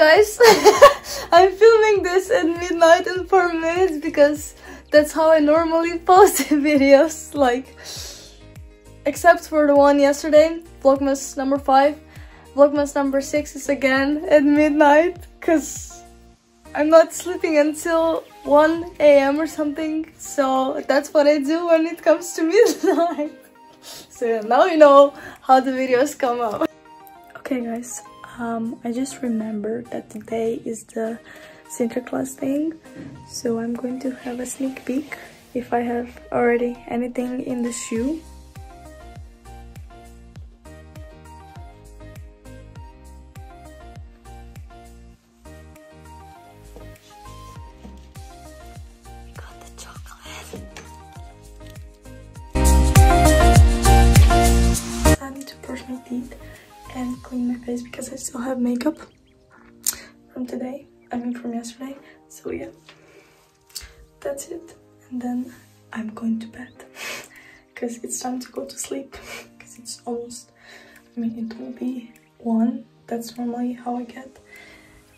guys i'm filming this at midnight in four minutes because that's how i normally post videos like except for the one yesterday vlogmas number five. Vlogmas number six is again at midnight because i'm not sleeping until 1 a.m or something so that's what i do when it comes to midnight. So now you know how the videos come out. Okay guys um, I just remembered that today is the Sinterklaas thing, so I'm going to have a sneak peek if I have already anything in the shoe. Got the chocolate. I need to brush my teeth and clean my face because I still have makeup from today. I mean from yesterday. So yeah, that's it. And then I'm going to bed because it's time to go to sleep because it's almost, I mean it will be one. That's normally how I get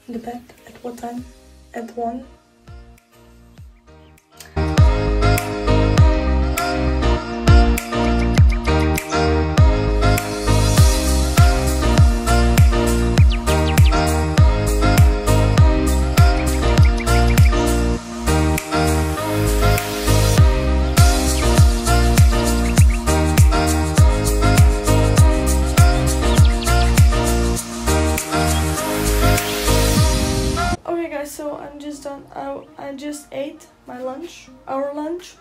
in the bed. At what time? At one. I, just ate my lunch, our lunch.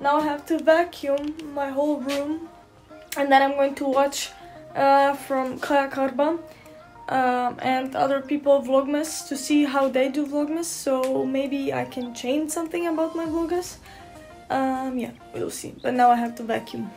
Now I have to vacuum my whole room. And then I'm going to watch uh, from Kaya Karba um, and other people vlogmas to see how they do vlogmas. So maybe I can change something about my vlogmas. Um, yeah, we'll see. But now I have to vacuum.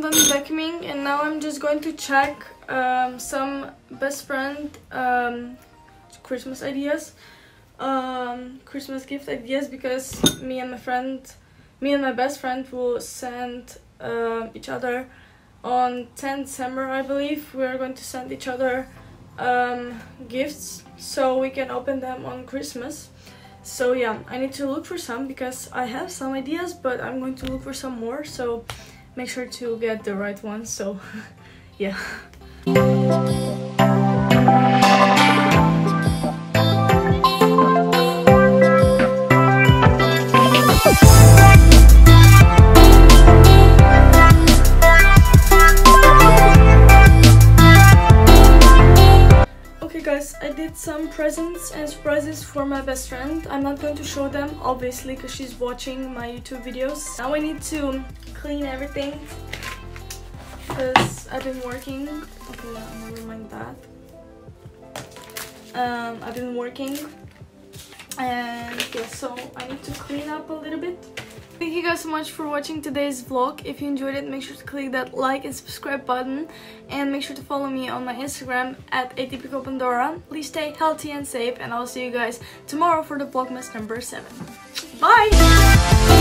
Done vacuuming and now I'm just going to check um, some best friend um, Christmas ideas. Um, Christmas gift ideas because me and my friend, me and my best friend will send um each other on 10 December I believe. We're going to send each other um, gifts so we can open them on Christmas. So yeah, I need to look for some because I have some ideas but I'm going to look for some more so make sure to get the right one so yeah presents and surprises for my best friend i'm not going to show them obviously because she's watching my youtube videos now i need to clean everything because I've been working. Okay, never mind that. Um, I've been working and yeah, so I need to clean up a little bit. Thank you guys so much for watching today's vlog. If you enjoyed it, make sure to click that like and subscribe button and make sure to follow me on my Instagram at atypical Pandora. Please stay healthy and safe and I'll see you guys tomorrow for the vlogmas number 7. Bye!